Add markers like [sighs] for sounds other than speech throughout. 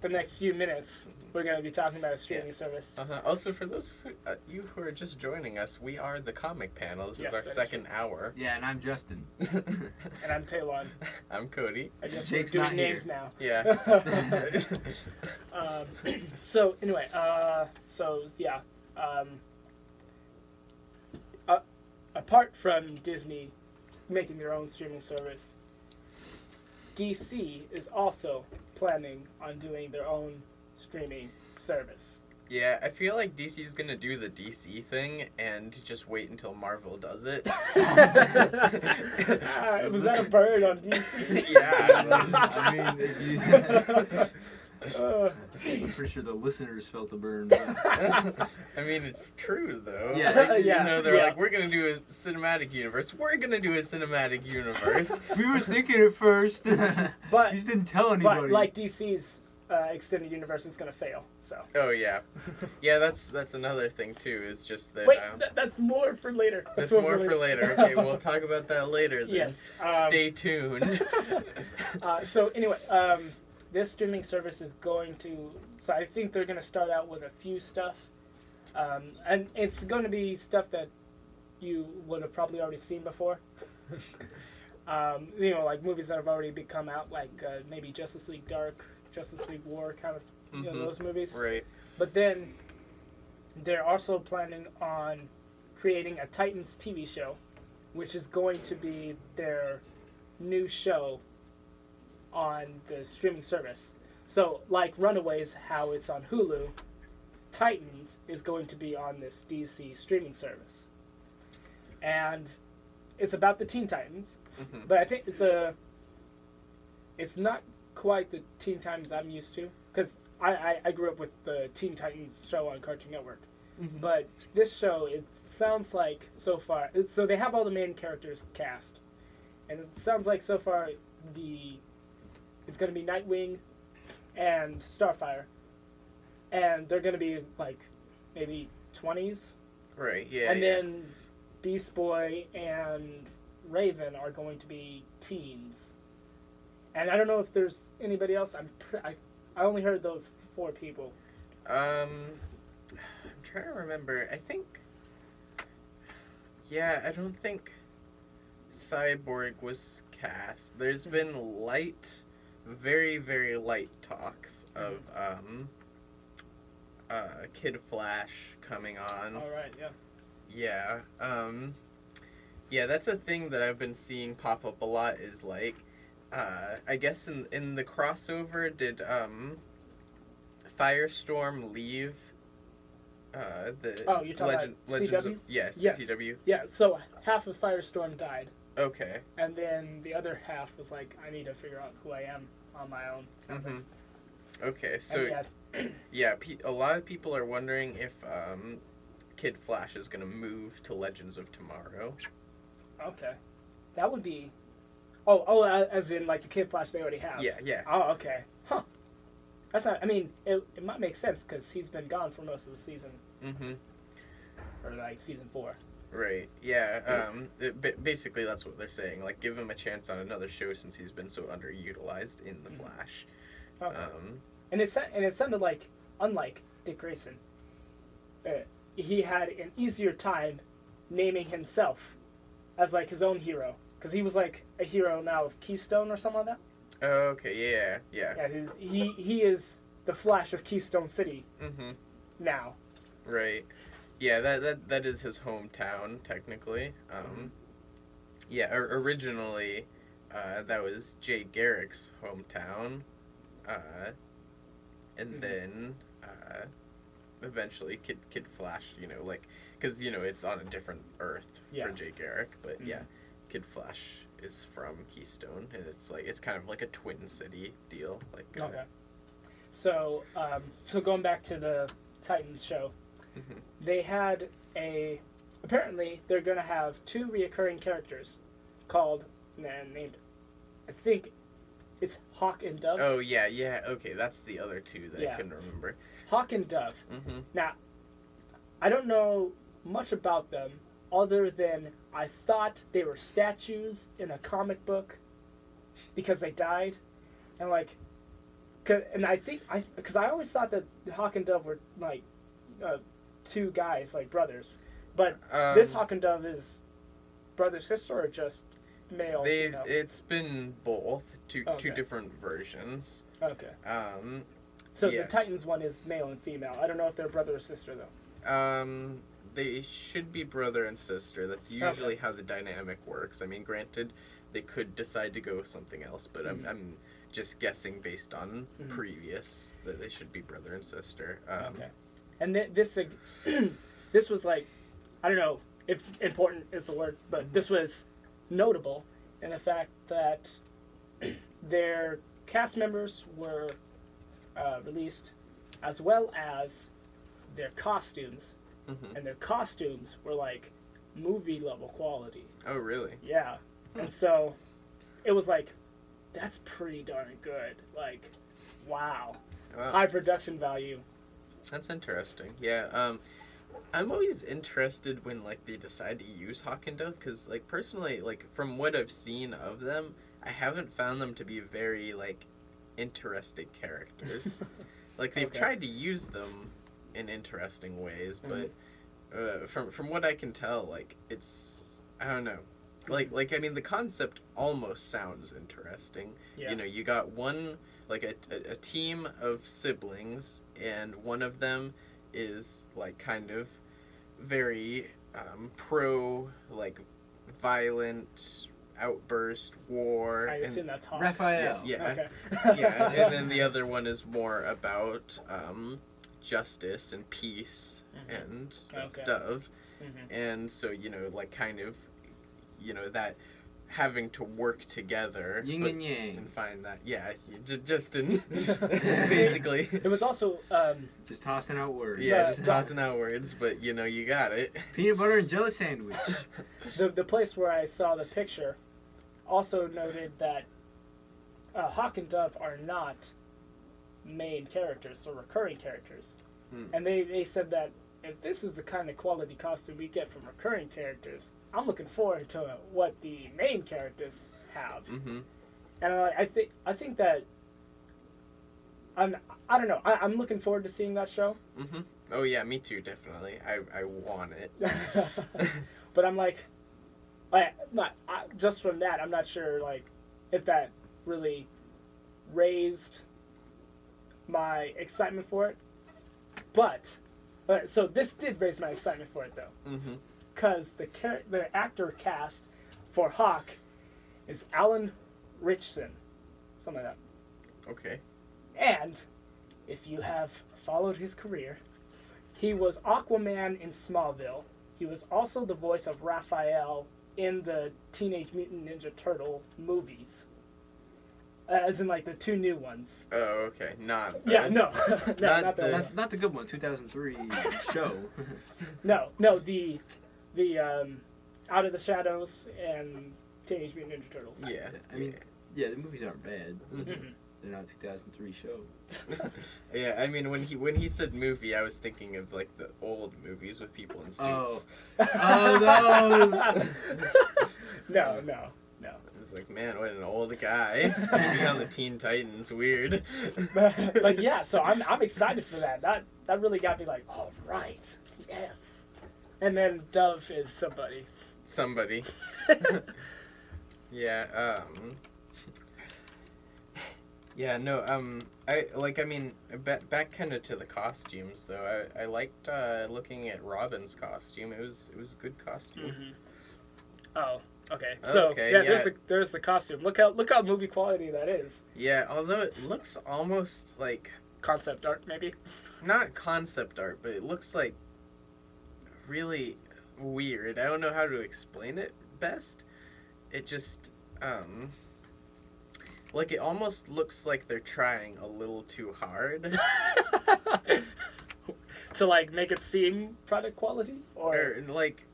the next few minutes, we're going to be talking about a streaming service. Uh-huh. Also, for those who, uh, you who are just joining us, we are the comic panel. This Yes, is our that is second hour. Yeah, and I'm Justin. [laughs] And I'm Taylon. [laughs] I'm Cody. I guess Jake's we're not doing here. names now. Yeah. [laughs] um, [clears throat] so anyway, uh, so yeah, um, uh, apart from Disney making their own streaming service, DC is also planning on doing their own streaming service. yeah, I feel like DC's gonna do the DC thing and just wait until Marvel does it. [laughs] [laughs] Ah, was that a bird on DC? Yeah, it was. I mean, if you- [laughs] Uh, I'm pretty sure the listeners felt the burn. but- [laughs] I mean, it's true though. Yeah, you yeah, know, they're yeah. like, we're gonna do a cinematic universe. We're gonna do a cinematic universe. [laughs] we were thinking at first. [laughs] But- you just didn't tell anybody. but like DC's uh, extended universe is gonna fail. So oh yeah, yeah. That's that's another thing too. Is just that. wait, um, th- that's more for later. that's more for later. Okay, we'll talk about that later. Then. Yes. um, Stay tuned. uh, so anyway, um, this streaming service is going to. So I think they're going to start out with a few stuff, um, and it's going to be stuff that you would have probably already seen before. [laughs] um, you know, like movies that have already become out, like uh, maybe Justice League Dark, Justice League War, kind of you know Mhm. those movies. right. But then they're also planning on creating a Titans TV show, which is going to be their new show on the streaming service. So, like Runaways, how it's on Hulu, Titans is going to be on this DC streaming service. And it's about the Teen Titans, Mhm. but I think it's a. It's not quite the Teen Titans I'm used to, because I, I, I grew up with the Teen Titans show on Cartoon Network. But this show, it sounds like so far. So they have all the main characters cast, and it sounds like so far the it's going to be Nightwing and Starfire, and they're going to be like maybe twenties, Right. Yeah. and yeah. then Beast Boy and Raven are going to be teens. And I don't know if there's anybody else. I'm pr- I, I only heard those four people. Um, I'm trying to remember. I think. Yeah, I don't think Cyborg was cast. There's been light, very very light talks of um. Uh, Kid Flash coming on. All right, yeah. Yeah. Um Yeah, that's a thing that I've been seeing pop up a lot is like uh I guess in in the crossover did um Firestorm leave uh the Oh, you're talking about Legends CW? of yes, Yes. CW. Yeah, so half of Firestorm died, Okay. and then the other half was like, I need to figure out who I am on my own. Mhm. Okay, so yeah, [clears throat] a lot of people are wondering if um Kid Flash is going to move to Legends of Tomorrow. okay, that would be. Oh, oh, as in like the Kid Flash they already have. Yeah, yeah. Oh, okay. Huh. That's not. I mean, it, it might make sense because he's been gone for most of the season, Mhm. or like season four. Right. Yeah. Um. it- basically, that's what they're saying. Like, give him a chance on another show since he's been so underutilized in the Mhm. Flash. Okay. Um. And it and it sounded like, unlike Dick Grayson, uh, he had an easier time naming himself as like his own hero because he was like a hero now of Keystone or something like that. Oh, okay. Yeah. Yeah. Yeah, his, he he is the Flash of Keystone City Mm-hmm. now. Right. Yeah. That that that is his hometown technically. Um. Mhm. Yeah. Or, originally, uh, that was Jay Garrick's hometown. Uh. And Mhm. then, uh, eventually, Kid Kid Flash. You know, like, because you know it's on a different Earth Yeah. for Jay Garrick, but Mhm. yeah, Kid Flash is from Keystone, and it's like it's kind of like a twin city deal. Like, uh, Okay. So um, so going back to the Titans show, mhm. They had a apparently they're gonna have two reoccurring characters called and named I think it's Hawk and Dove. Oh yeah, yeah. Okay, that's the other two that Yeah. I couldn't remember. Hawk and Dove. Mm-hmm. Now, I don't know much about them other than I thought they were statues in a comic book because they died, and like, and I think I because I always thought that Hawk and Dove were like uh, two guys, like brothers. But Um, this Hawk and Dove is brother sister or just male? They female? it's been both two two different versions. okay. Um, So yeah. the Titans one is male and female. I don't know if they're brother or sister though. um, they should be brother and sister. That's usually how the dynamic works. I mean, granted, they could decide to go with something else, but I'm Mhm. I'm just guessing based on Mhm. previous that they should be brother and sister. Um, okay. And th- this uh, [clears throat] this was like I don't know if important is the word, but this was notable in the fact that [clears throat] their cast members were uh, released as well as their costumes, mhm. and their costumes were like movie level quality. Oh, really? Yeah. Hmm. And so it was like, that's pretty darn good. Like, wow. Wow. High production value. That's interesting. Yeah. Um, I'm always interested when like they decide to use Hawk and Dove because like personally, like from what I've seen of them, I haven't found them to be very like interesting characters. [laughs] like they've Okay. tried to use them in interesting ways, but Mm-hmm. uh, from from what I can tell, like it's I don't know. Like like I mean the concept almost sounds interesting. Yeah. You know, you got one like a, a, a team of siblings, and one of them is like kind of very um, pro like violent outburst war. I and- assume that's hot. Raphael. Yeah. Okay. [laughs] yeah, and then the [laughs] other one is more about um, justice and peace, Mhm. and that's Okay. Dove. Mhm. And so you know, like kind of, you know that having to work together Yin but- and yang. and find that yeah, you j- just in [laughs] basically. It was also um, Just tossing out words. Yeah, The- just tossing out words, but you know you got it. [laughs] Peanut butter and jelly sandwich. [laughs] the the place where I saw the picture. Also noted that uh, Hawk and Dove are not main characters or recurring characters, Hmm. and they they said that if this is the kind of quality costume we get from recurring characters, I'm looking forward to what the main characters have. hmm and I, I think I think that I'm I don't know I, I'm looking forward to seeing that show, hmm Oh yeah, me too. Definitely, I I want it. [laughs] but I'm like, I not I, just from that I'm not sure like if that really raised my excitement for it, but so this did raise my excitement for it though. Mm-hmm. because the char- the actor cast for Hawk is Alan Ritchson, something like that. Okay. And if you have followed his career, he was Aquaman in Smallville. He was also the voice of Raphael in the Teenage Mutant Ninja Turtle movies, uh, as in like the two new ones. Oh okay. Not. the- Yeah, no, [laughs] no, Not not, the- the, not, not the good one, 2003 show. [laughs] no, no, the the um, Out of the Shadows and Teenage Mutant Ninja Turtles. Yeah. I mean- yeah, the movies aren't bad. Mhm. Mhm. They're not 2003 show. [laughs] yeah, I mean when he when he said movie, I was thinking of like the old movies with people in suits. Oh, those! no, no, no. I was like, man, what an old guy. [laughs] Maybe on the Teen Titans, weird. but, [laughs] but yeah, so I'm I'm excited for that. That that really got me like, all right, yes. And then Dove is somebody. Somebody. [laughs] yeah, um Yeah, no, um I like I mean back back kind of to the costumes though. I I liked uh looking at Robin's costume. It was it was a good costume. Oh, okay. So Okay, yeah, there's the there's the costume. Look how look how movie quality that is. Yeah, although it looks almost like Concept art, maybe. not concept art, but it looks like really weird. I don't know how to explain it best. It just um like it almost looks like they're trying a little too hard. [laughs] [laughs] to like make it seem product quality, or or like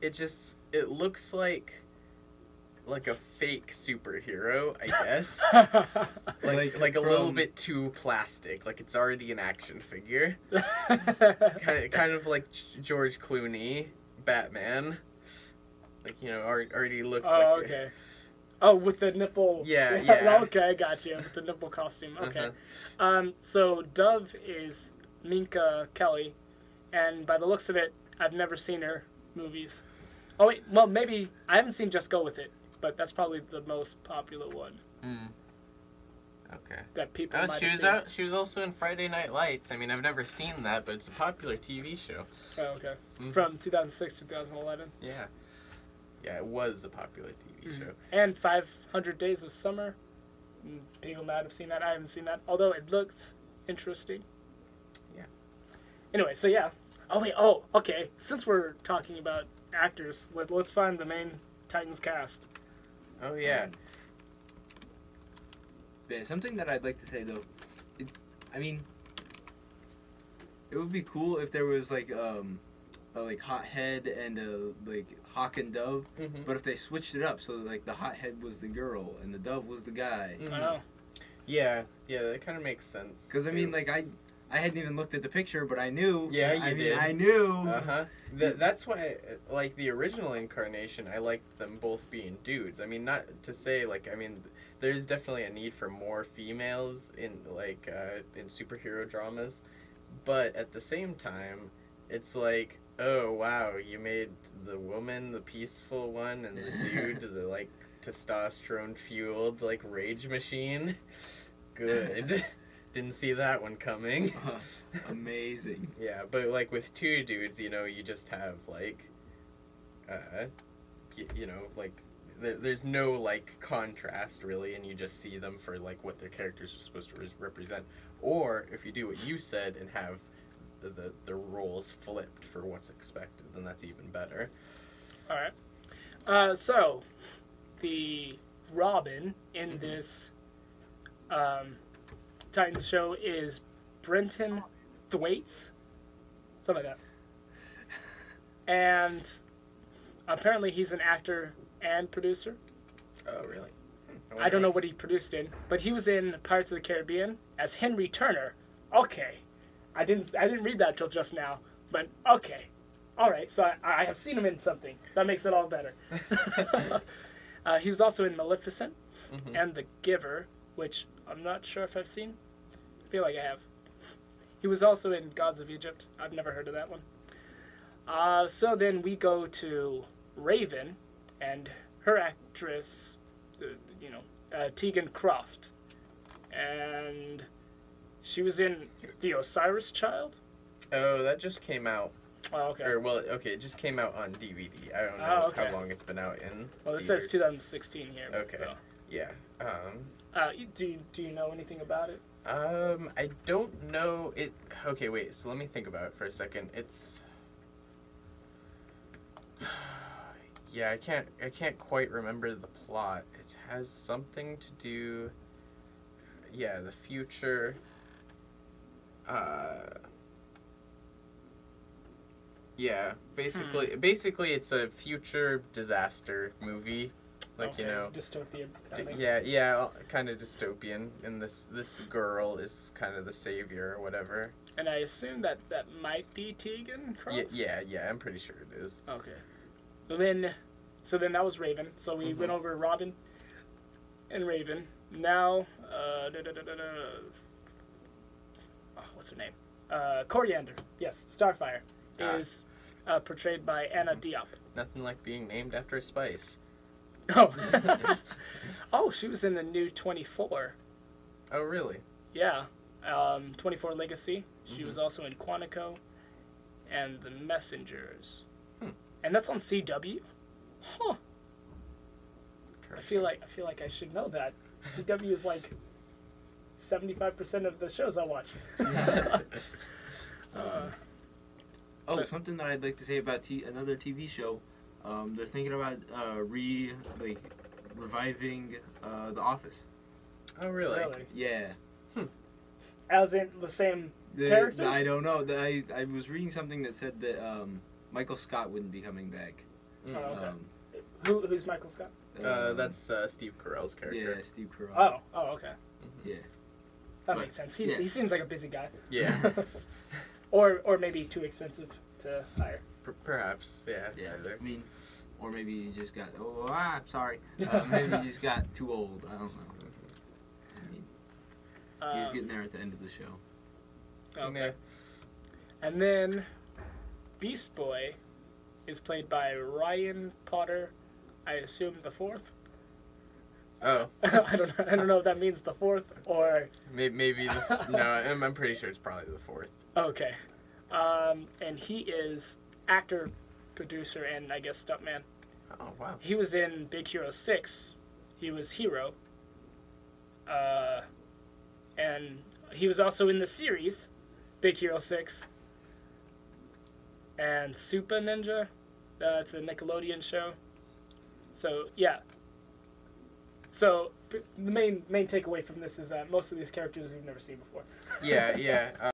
it just it looks like like a fake superhero, I guess. [laughs] like Like like, a little bit too plastic, like it's already an action figure. [laughs] kind of kind of like George Clooney, Batman. Like you know, already, looked oh, like okay. Oh, with the nipple. Yeah, [laughs] yeah. okay, I got you. With the nipple costume. Okay. Uh-huh. Um, so Dove is Minka Kelly, and by the looks of it, I've never seen her movies. Oh wait, well maybe I haven't seen Just Go with It, but that's probably the most popular one Mm. Okay. that people Oh, might she was seen. out. She was also in Friday Night Lights. I mean, I've never seen that, but it's a popular TV show. Oh, okay. Mhm. From 2006 to 2011. Yeah. Yeah, it was a popular TV Mhm. show. And 500 Days of Summer. Mm, People might have seen that. I haven't seen that, although it looked interesting. Yeah. Anyway, so yeah. Oh wait. Oh, okay. Since we're talking about actors, let, let's find the main Titans cast. Oh yeah. Yeah, something that I'd like to say though, it, I mean, it would be cool if there was like um, a like hot head and a like hawk and dove, Mhm. but if they switched it up so that, like the hot head was the girl and the dove was the guy, Mhm. Oh. Yeah, yeah, that kind of makes sense. because I mean like I. I hadn't even looked at the picture, but I knew. Yeah, you I mean, did. I knew. Uh huh. Th- that's why, like the original incarnation, I liked them both being dudes. I mean, not to say like, I mean, there's definitely a need for more females in like uh, in superhero dramas, but at the same time, it's like, oh wow, you made the woman the peaceful one and the [laughs] dude the like testosterone fueled like rage machine. [laughs] Good. [laughs] Didn't see that one coming. [laughs] Amazing. Yeah, but like with two dudes, you know, you just have like, uh, y- you know, like there, there's no like contrast really, and you just see them for like what their characters are supposed to re- represent. Or if you do what you said and have the, the the roles flipped for what's expected, then that's even better. All right. Uh, so, the Robin in Mhm. this um, Titans show is Brenton Thwaites, something like that. And apparently, he's an actor and producer. Oh, really? Hmm, I don't know what he produced in, but he was in Pirates of the Caribbean as Henry Turner. Okay, I didn't I didn't read that till just now, but okay, all right. So I, I have seen him in something. That makes it all better. [laughs] uh, he was also in Maleficent Mhm. and The Giver, which I'm not sure if I've seen. I feel like I have. He was also in Gods of Egypt. I've never heard of that one. Uh, so then we go to Raven and her actress, uh, you know, uh, Tegan Croft. And she was in The Osiris Child. Oh, that just came out. Oh, okay. Or well, okay, it just came out on DVD. I don't know Oh, okay. how long it's been out in. Well, it says 2016 here. Okay. so. Yeah. Um. Uh, do, you, do you know anything about it? Um, I don't know it. Okay, wait. So let me think about it for a second. It's. [sighs] Yeah, I can't. I can't quite remember the plot. It has something to do. Yeah, the future. Uh. Yeah, basically, basically, it's a future disaster movie, like you know. Dystopian. I D- think. Yeah, yeah, kind of dystopian. And this this girl is kind of the savior or whatever. And I assume that that might be Tegan Croft? Yeah, yeah, yeah. I'm pretty sure it is. Okay. And then, so then that was Raven. So we Mhm. went over Robin and Raven. Now, uh, da, da, da, da, da. Oh, what's her name? Uh, Coriander. Yes, Starfire Ah. is uh, portrayed by Anna Diop. Nothing like being named after a spice. Oh, [laughs] oh, she was in the new Twenty Four. Oh, really? Yeah, um, Twenty Four Legacy. She Mhm. was also in Quantico and The Messengers. Hmm. And that's on CW. Huh. I feel like I feel like I should know that. CW is like seventy five percent of the shows I watch. [laughs] [laughs] uh, Oh, something that I'd like to say about t- another TV show. Um, they're thinking about uh, re like reviving uh, The Office. Oh, really? really? Yeah. As in the same The- Characters? I don't know. The- I I was reading something that said that um, Michael Scott wouldn't be coming back. Mm. Oh, okay. Um, who who's Michael Scott? Uh, um, that's uh, Steve Carell's character. yeah, Steve Carell. Oh, oh, okay. Yeah. That But- makes sense. He's, yeah. He seems like a busy guy. Yeah. [laughs] or or maybe too expensive to hire. Per- perhaps. Yeah. Yeah. Either. I mean, or maybe he just got oh ah I'm sorry, uh, maybe he just got too old. I don't know. I mean, he was Um, getting there at the end of the show. okay. And then Beast Boy is played by Ryan Potter. I assume the fourth. Oh, [laughs] I don't. know. I don't know if that means the fourth or maybe, maybe the, no. I'm, I'm pretty sure it's probably the fourth. [laughs] okay. Um, and he is actor, producer, and I guess stuntman. Oh wow. He was in Big Hero Six. He was Hero. Uh, and he was also in the series, Big Hero Six. And Super Ninja, uh, it's a Nickelodeon show. So yeah. So the main main takeaway from this is that most of these characters we've never seen before. Yeah, yeah. [laughs]